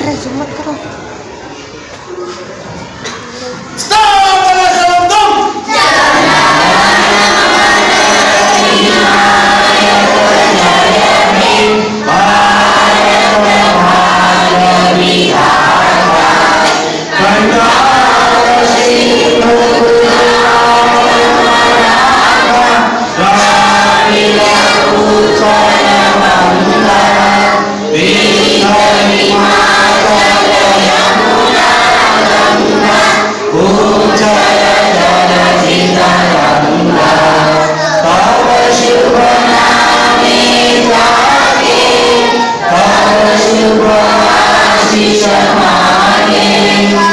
Arre, su macro. Amen.